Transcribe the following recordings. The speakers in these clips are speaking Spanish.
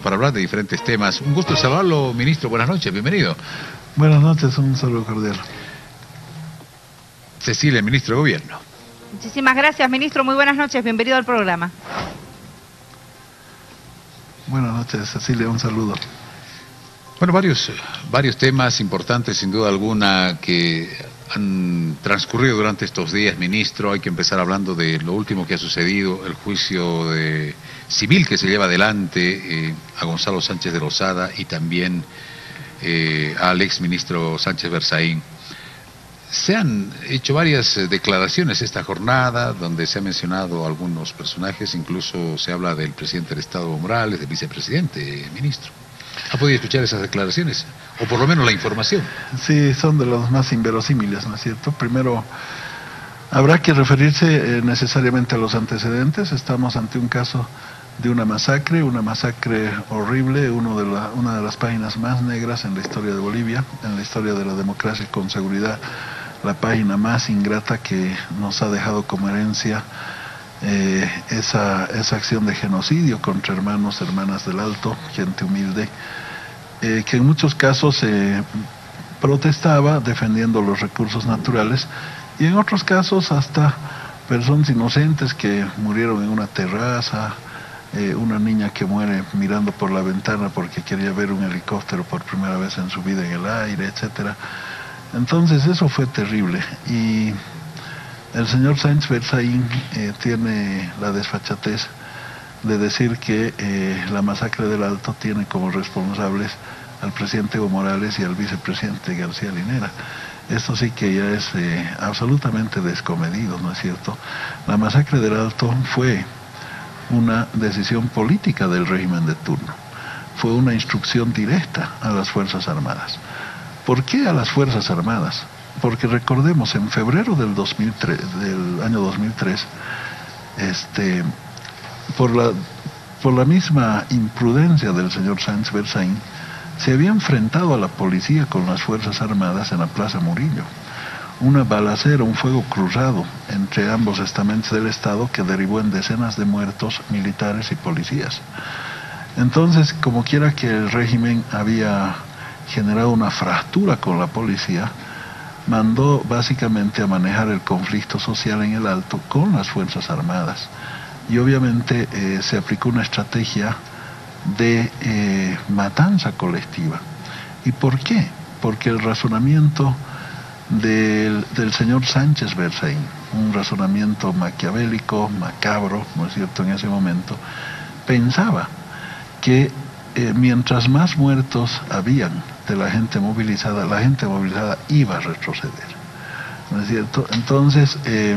para hablar de diferentes temas. Un gusto saludarlo, ministro. Buenas noches, bienvenido. Buenas noches, un saludo cordial. Cecilia, ministro de Gobierno. Muchísimas gracias, ministro. Muy buenas noches. Bienvenido al programa. Buenas noches, Cecilia. Un saludo. Bueno, varios, varios temas importantes, sin duda alguna, que han transcurrido durante estos días, ministro. Hay que empezar hablando de lo último que ha sucedido, el juicio de, civil que se lleva adelante eh, a Gonzalo Sánchez de Rosada y también eh, al ex ministro Sánchez Berzaín. Se han hecho varias eh, declaraciones esta jornada, donde se han mencionado algunos personajes, incluso se habla del presidente del Estado Morales, del vicepresidente, ministro. ¿Ha podido escuchar esas declaraciones? O por lo menos la información. Sí, son de los más inverosímiles, ¿no es cierto? Primero, habrá que referirse eh, necesariamente a los antecedentes. Estamos ante un caso de una masacre, una masacre horrible, una de las páginas más negras en la historia de Bolivia, en la historia de la democracia con seguridad la página más ingrata que nos ha dejado como herencia eh, esa, esa, acción de genocidio contra hermanos, hermanas del Alto, gente humilde, eh, que en muchos casos se protestaba defendiendo los recursos naturales y en otros casos hasta personas inocentes que murieron en una terraza, eh, una niña que muere mirando por la ventana porque quería ver un helicóptero por primera vez en su vida en el aire, etcétera. Entonces eso fue terrible y el señor Sánchez Berzaín eh, tiene la desfachatez de decir que eh, la masacre del Alto tiene como responsables al presidente Evo Morales y al vicepresidente García Linera. Esto sí que ya es absolutamente descomedido, ¿no es cierto? La masacre del Alto fue una decisión política del régimen de turno, fue una instrucción directa a las Fuerzas Armadas. ¿Por qué a las Fuerzas Armadas? Porque recordemos, en febrero del, 2003, del año 2003, este, por, la, por la misma imprudencia del señor Sánchez Berzaín, se había enfrentado a la policía con las Fuerzas Armadas en la Plaza Murillo. Una balacera, un fuego cruzado entre ambos estamentos del Estado que derivó en decenas de muertos militares y policías. Entonces, como quiera que el régimen había generado una fractura con la policía, mandó básicamente a manejar el conflicto social en el Alto con las Fuerzas Armadas. Y obviamente eh, se aplicó una estrategia de eh, matanza colectiva. ¿Y por qué? Porque el razonamiento del, señor Sánchez Berzaín, un razonamiento maquiavélico, macabro, ¿no es cierto?, en ese momento, pensaba que eh, mientras más muertos habían de la gente movilizada, la gente movilizada iba a retroceder. ¿No es cierto? Entonces, eh,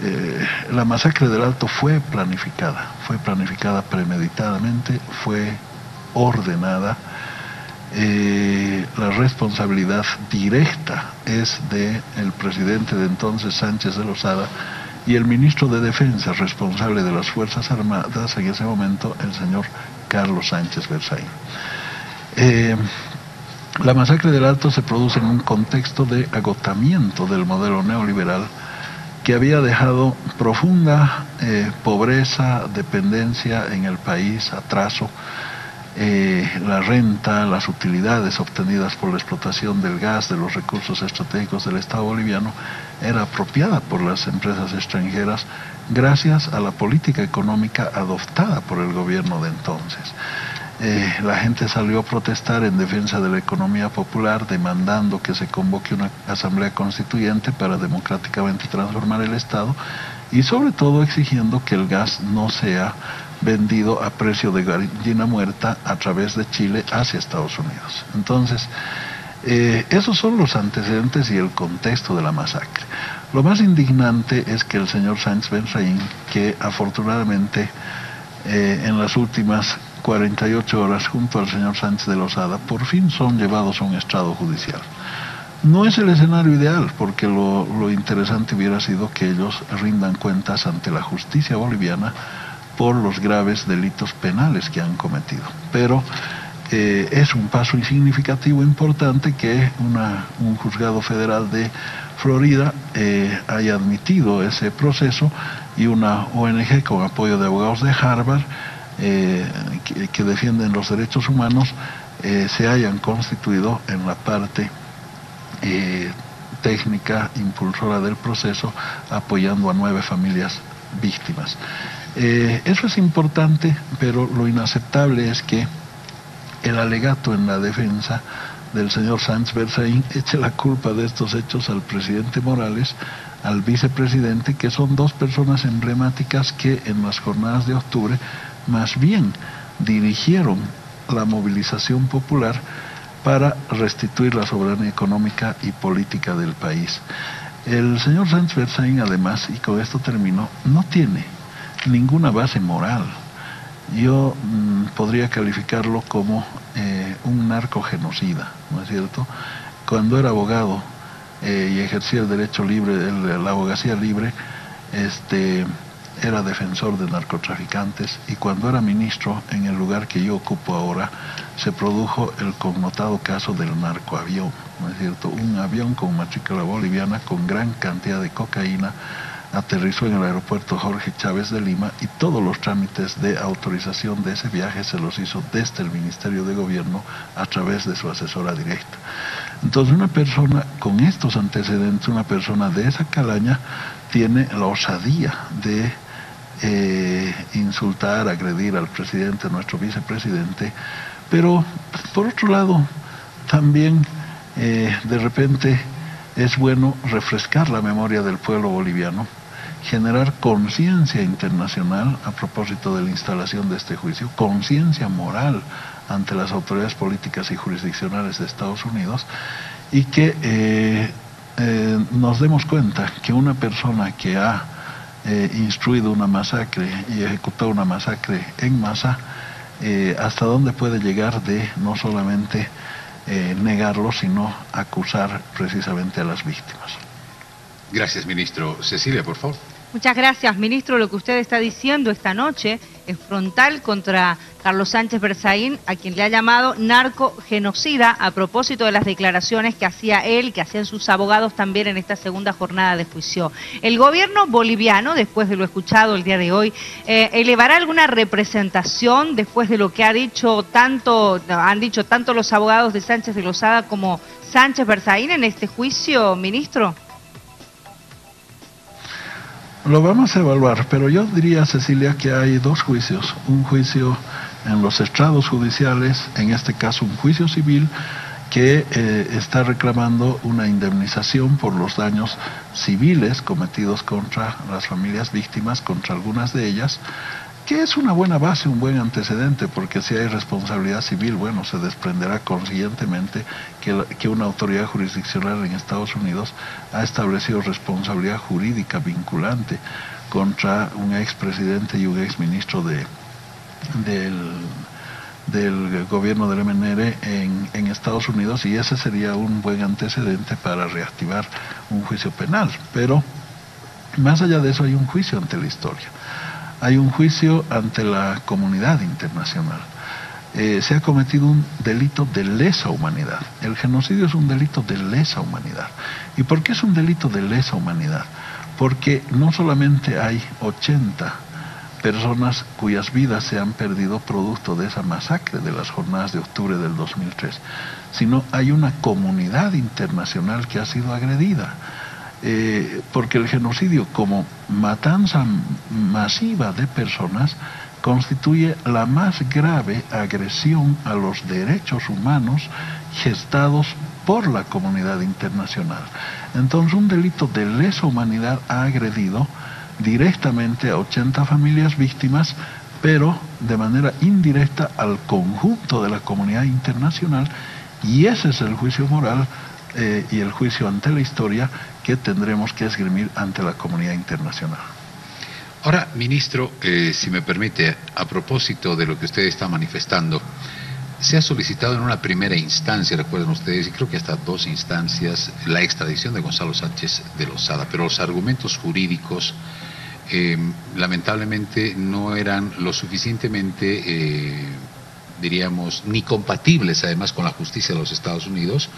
eh, la masacre del Alto fue planificada, fue planificada premeditadamente, fue ordenada. La responsabilidad directa es del el presidente de entonces, Sánchez de Lozada, y el ministro de Defensa responsable de las Fuerzas Armadas en ese momento, el señor Carlos Sánchez Versailles. Eh, la masacre del Alto se produce en un contexto de agotamiento del modelo neoliberal que había dejado profunda eh, pobreza, dependencia en el país, atraso, eh, la renta, las utilidades obtenidas por la explotación del gas, de los recursos estratégicos del Estado boliviano, era apropiada por las empresas extranjeras gracias a la política económica adoptada por el gobierno de entonces. Eh, la gente salió a protestar en defensa de la economía popular, demandando que se convoque una asamblea constituyente para democráticamente transformar el Estado y sobre todo exigiendo que el gas no sea vendido a precio de gallina muerta a través de Chile hacia Estados Unidos. Entonces, eh, esos son los antecedentes y el contexto de la masacre. Lo más indignante es que el señor Sánchez Benzaín, que afortunadamente eh, en las últimas 48 horas junto al señor Sánchez de Lozada, por fin son llevados a un estrado judicial. No es el escenario ideal, porque lo, lo interesante hubiera sido que ellos rindan cuentas ante la justicia boliviana por los graves delitos penales que han cometido. Pero eh, es un paso significativo importante que un juzgado federal de Florida eh, haya admitido ese proceso y una ONG con apoyo de abogados de Harvard eh, que, defienden los derechos humanos se hayan constituido en la parte técnica impulsora del proceso, apoyando a nueve familias víctimas. Eso es importante, pero lo inaceptable es que el alegato en la defensa del señor Sánchez Berzaín eche la culpa de estos hechos al presidente Morales, al vicepresidente, que son dos personas emblemáticas que en las jornadas de octubre más bien dirigieron la movilización popular para restituir la soberanía económica y política del país. El señor Sánchez Berzaín, además, y con esto termino, no tiene ninguna base moral yo mm, podría calificarlo como eh, un narcogenocida, ¿no es cierto? Cuando era abogado eh, y ejercía el derecho libre, la abogacía libre, este, era defensor de narcotraficantes y cuando era ministro en el lugar que yo ocupo ahora se produjo el connotado caso del narcoavión, ¿no es cierto? Un avión con matrícula boliviana con gran cantidad de cocaína aterrizó en el aeropuerto Jorge Chávez de Lima y todos los trámites de autorización de ese viaje se los hizo desde el Ministerio de Gobierno a través de su asesora directa. Entonces una persona con estos antecedentes, una persona de esa calaña, tiene la osadía de eh, insultar, agredir al presidente, nuestro vicepresidente, pero por otro lado también eh, de repente es bueno refrescar la memoria del pueblo boliviano generar conciencia internacional a propósito de la instalación de este juicio, conciencia moral ante las autoridades políticas y jurisdiccionales de Estados Unidos y que eh, eh, nos demos cuenta que una persona que ha eh, instruido una masacre y ejecutado una masacre en masa, hasta dónde puede llegar de no solamente negarlo, sino acusar precisamente a las víctimas. Gracias, ministro. Cecilia, por favor. Muchas gracias, ministro. Lo que usted está diciendo esta noche es frontal contra Carlos Sánchez Berzaín, a quien le ha llamado narco-genocida a propósito de las declaraciones que hacía él, que hacían sus abogados también en esta segunda jornada de juicio. El gobierno boliviano, después de lo escuchado el día de hoy, eh, elevará alguna representación después de lo que ha dicho tanto, han dicho tanto los abogados de Sánchez de Lozada como Sánchez Berzaín en este juicio, ministro. Lo vamos a evaluar, pero yo diría, Cecilia, que hay dos juicios. Un juicio en los estrados judiciales, en este caso un juicio civil, que eh, está reclamando una indemnización por los daños civiles cometidos contra las familias víctimas, contra algunas de ellas, que es una buena base, un buen antecedente, porque si hay responsabilidad civil, bueno, se desprenderá conscientemente que, que una autoridad jurisdiccional en Estados Unidos ha establecido responsabilidad jurídica vinculante contra un expresidente y un exministro de, del, del gobierno del MNR en, en, Estados Unidos y ese sería un buen antecedente para reactivar un juicio penal. Pero más allá de eso hay un juicio ante la historia hay un juicio ante la comunidad internacional. Eh, se ha cometido un delito de lesa humanidad. El genocidio es un delito de lesa humanidad. ¿Y por qué es un delito de lesa humanidad? Porque no solamente hay 80 personas cuyas vidas se han perdido producto de esa masacre de las jornadas de octubre del 2003, sino hay una comunidad internacional que ha sido agredida eh, porque el genocidio como matanza masiva de personas constituye la más grave agresión a los derechos humanos gestados por la comunidad internacional. Entonces un delito de lesa humanidad ha agredido directamente a 80 familias víctimas, pero de manera indirecta al conjunto de la comunidad internacional, y ese es el juicio moral eh, y el juicio ante la historia que tendremos que esgrimir ante la comunidad internacional. Ahora, ministro, eh, si me permite, a propósito de lo que usted está manifestando, se ha solicitado en una primera instancia, recuerden ustedes, y creo que hasta dos instancias, la extradición de Gonzalo Sánchez de Lozada, pero los argumentos jurídicos eh, lamentablemente no eran lo suficientemente, eh, diríamos, ni compatibles además con la justicia de los Estados Unidos,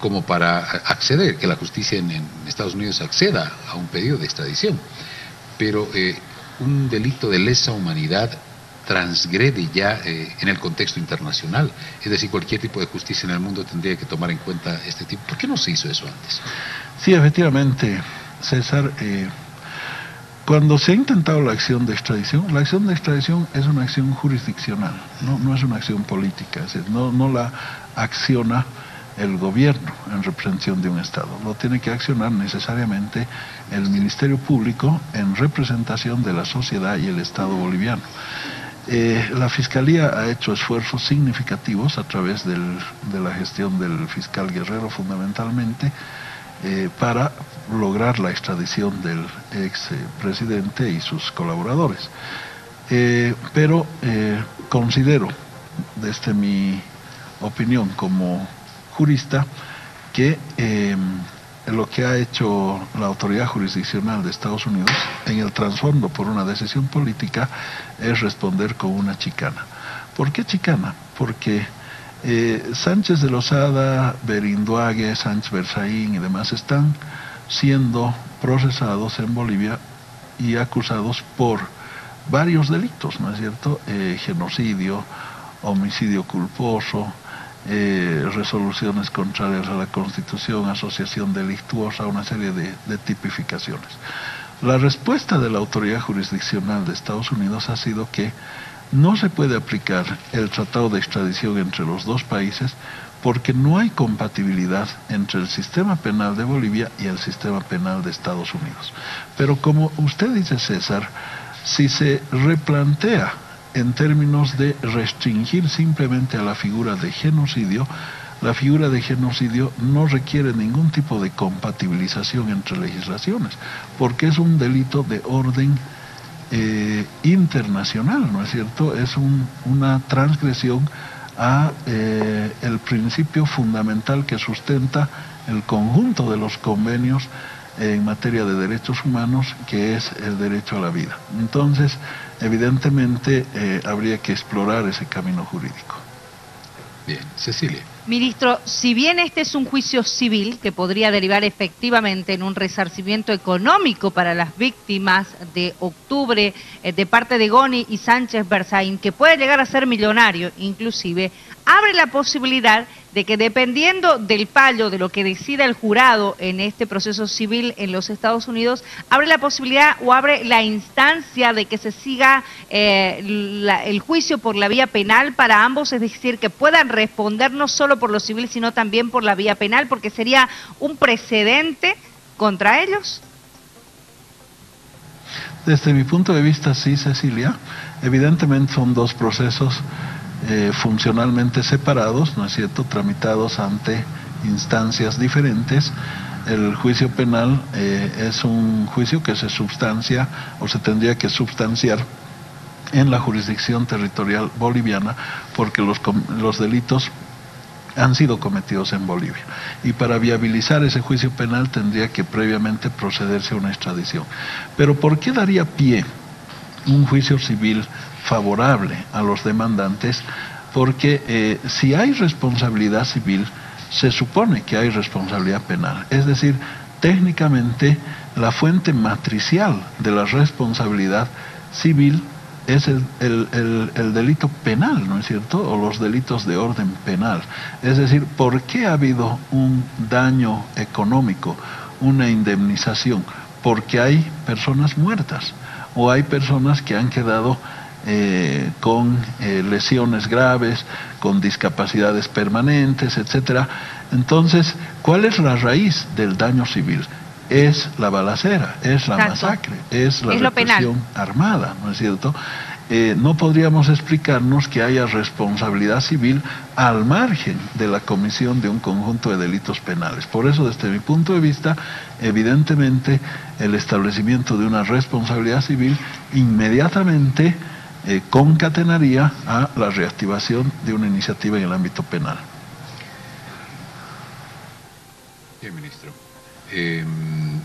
como para acceder, que la justicia en, Estados Unidos acceda a un pedido de extradición. Pero eh, un delito de lesa humanidad transgrede ya eh, en el contexto internacional. Es decir, cualquier tipo de justicia en el mundo tendría que tomar en cuenta este tipo. ¿Por qué no se hizo eso antes? Sí, efectivamente, César. Eh, cuando se ha intentado la acción de extradición, la acción de extradición es una acción jurisdiccional, no, es una acción política, no la acciona el gobierno en representación de un Estado, lo tiene que accionar necesariamente el Ministerio Público en representación de la sociedad y el Estado boliviano. Eh, la Fiscalía ha hecho esfuerzos significativos a través de la gestión del fiscal Guerrero fundamentalmente eh, para lograr la extradición del ex presidente y sus colaboradores. Eh, pero considero, desde mi opinión como jurista, que lo que ha hecho la autoridad jurisdiccional de Estados Unidos en el trasfondo por una decisión política es responder con una chicana. ¿Por qué chicana? Porque eh, Sánchez de Lozada, Berinduague, Sánchez Berzaín y demás están siendo procesados en Bolivia y acusados por varios delitos, ¿no es cierto? Eh, genocidio, homicidio culposo, eh, resoluciones contrarias a la Constitución, asociación delictuosa, una serie de, de, tipificaciones. La respuesta de la autoridad jurisdiccional de Estados Unidos ha sido que no se puede aplicar el tratado de extradición entre los dos países porque no hay compatibilidad entre el sistema penal de Bolivia y el sistema penal de Estados Unidos. Pero como usted dice, César, si se replantea en términos de restringir simplemente a la figura de genocidio, la figura de genocidio no requiere ningún tipo de compatibilización entre legislaciones, porque es un delito de orden eh, internacional, ¿no es cierto? Es una transgresión a eh, el principio fundamental que sustenta el conjunto de los convenios en materia de derechos humanos, que es el derecho a la vida. Entonces, evidentemente, eh, habría que explorar ese camino jurídico. Bien, Cecilia. Ministro, si bien este es un juicio civil que podría derivar efectivamente en un resarcimiento económico para las víctimas de octubre eh, de parte de Goni y Sánchez Berzaín, que puede llegar a ser millonario inclusive, abre la posibilidad de que dependiendo del fallo de lo que decida el jurado en este proceso civil en los Estados Unidos, abre la posibilidad o abre la instancia de que se siga eh, el juicio por la vía penal para ambos, es decir, que puedan responder no solo por lo civil, sino también por la vía penal, porque sería un precedente contra ellos. Desde mi punto de vista, sí, Cecilia. Evidentemente son dos procesos eh, funcionalmente separados, ¿no es cierto?, tramitados ante instancias diferentes. El juicio penal eh, es un juicio que se substancia o se tendría que substanciar en la jurisdicción territorial boliviana porque los, los delitos han sido cometidos en Bolivia. Y para viabilizar ese juicio penal tendría que previamente procederse a una extradición. Pero ¿por qué daría pie un juicio civil favorable a los demandantes porque eh, si hay responsabilidad civil, se supone que hay responsabilidad penal. Es decir, técnicamente la fuente matricial de la responsabilidad civil es el, el, delito penal, ¿no es cierto? O los delitos de orden penal. Es decir, ¿por qué ha habido un daño económico, una indemnización? Porque hay personas muertas o hay personas que han quedado eh, con eh, lesiones graves, con discapacidades permanentes, etcétera. Entonces, ¿cuál es la raíz del daño civil? Es la balacera, es la masacre, es la represión armada, ¿no es cierto? Eh, no podríamos explicarnos que haya responsabilidad civil al margen de la comisión de un conjunto de delitos penales. Por eso, desde mi punto de vista, evidentemente el establecimiento de una responsabilidad civil inmediatamente eh, concatenaría a la reactivación de una iniciativa en el ámbito penal. Bien, ministro. Em,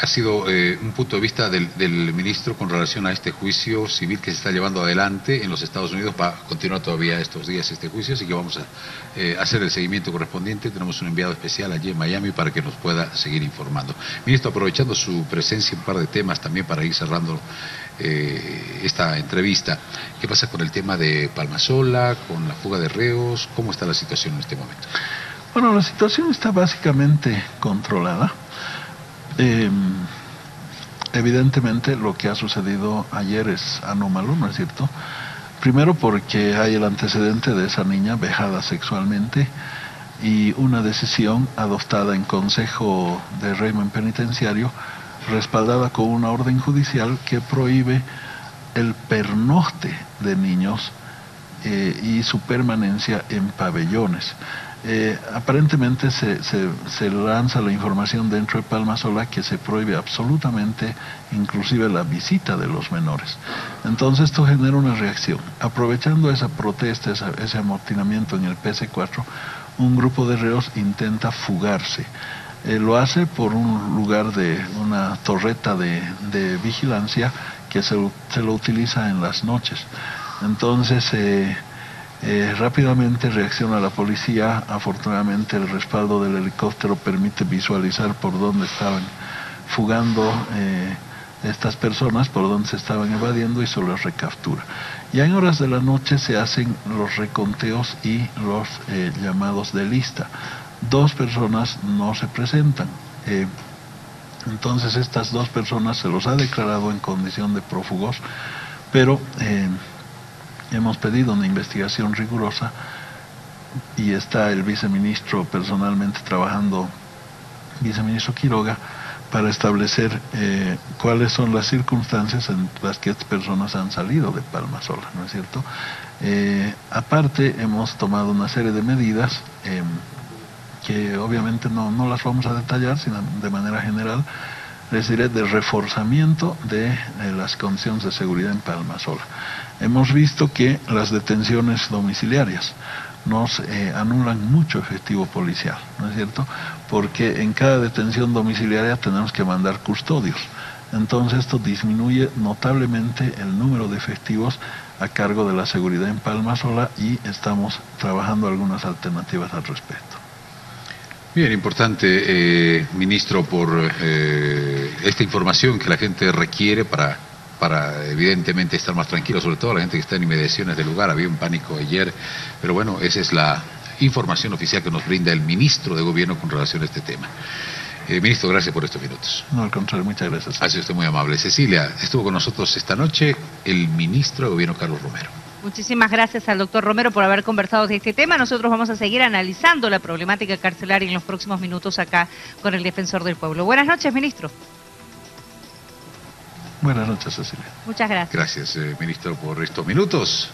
ha sido eh, un punto de vista del, ministro con relación a este juicio civil que se está llevando adelante en los Estados Unidos. Va a continuar todavía estos días este juicio, así que vamos a eh, hacer el seguimiento correspondiente. Tenemos un enviado especial allí en Miami para que nos pueda seguir informando. Ministro, aprovechando su presencia, un par de temas también para ir cerrando eh, esta entrevista. ¿Qué pasa con el tema de Palmasola, con la fuga de reos? ¿Cómo está la situación en este momento? Bueno, la situación está básicamente controlada. Em, evidentemente lo que ha sucedido ayer es anómalo, ¿no es cierto? Primero porque hay el antecedente de esa niña vejada sexualmente y una decisión adoptada en Consejo de Régimen Penitenciario respaldada con una orden judicial que prohíbe el pernoste de niños eh, y su permanencia en pabellones. Eh, aparentemente se, se, lanza la información dentro de Palma Sola que se prohíbe absolutamente inclusive la visita de los menores. Entonces esto genera una reacción. Aprovechando esa protesta, ese amotinamiento en el PC4, un grupo de reos intenta fugarse. Eh, lo hace por un lugar de una torreta de, vigilancia que se, se, lo utiliza en las noches. Entonces, eh, eh, rápidamente reacciona la policía, afortunadamente el respaldo del helicóptero permite visualizar por dónde estaban fugando eh, estas personas, por dónde se estaban evadiendo y se los recaptura. Ya en horas de la noche se hacen los reconteos y los eh, llamados de lista. Dos personas no se presentan. entonces estas dos personas se los ha declarado en condición de prófugos, pero hemos pedido una investigación rigurosa y está el viceministro personalmente trabajando, viceministro Quiroga, para establecer eh, cuáles son las circunstancias en las que estas personas han salido de Palma Sola, ¿no es cierto? Eh, aparte, hemos tomado una serie de medidas em, que obviamente no, no las vamos a detallar, sino de manera general, les diré, de reforzamiento de, las condiciones de seguridad en Palma Sola. Hemos visto que las detenciones domiciliarias nos eh, anulan mucho efectivo policial, ¿no es cierto? Porque en cada detención domiciliaria tenemos que mandar custodios. Entonces esto disminuye notablemente el número de efectivos a cargo de la seguridad en Palma Sola y estamos trabajando algunas alternativas al respecto. Bien, importante, eh, ministro, por eh, esta información que la gente requiere para, para evidentemente estar más tranquilo, sobre todo la gente que está en inmediaciones del lugar. Había un pánico ayer, pero bueno, esa es la información oficial que nos brinda el ministro de Gobierno con relación a este tema. Eh, ministro, gracias por estos minutos. No, al contrario, muchas gracias. Ha sido usted muy amable. Cecilia, estuvo con nosotros esta noche el ministro de Gobierno, Carlos Romero. Muchísimas gracias al doctor Romero por haber conversado de este tema. Nosotros vamos a seguir analizando la problemática carcelaria en los próximos minutos acá con el defensor del pueblo. Buenas noches, ministro. Buenas noches, Cecilia. Muchas gracias. Gracias, eh, ministro, por estos minutos.